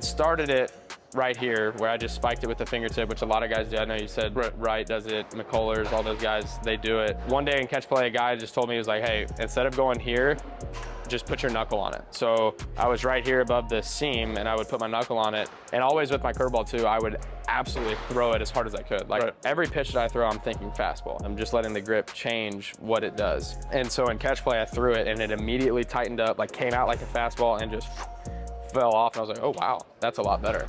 Started it right here where I just spiked it with the fingertip, which a lot of guys do. I know you said Right. Wright does it, McCullers, all those guys, they do it. One day in catch play, a guy just told me, he was like, hey, instead of going here, just put your knuckle on it. So I was right here above the seam and I would put my knuckle on it. And always with my curveball too, I would absolutely throw it as hard as I could. Like Right. every pitch that I throw, I'm thinking fastball. I'm just letting the grip change what it does. And so in catch play, I threw it and it immediately tightened up, like came out like a fastball and just fell off. And I was like, oh wow, that's a lot better.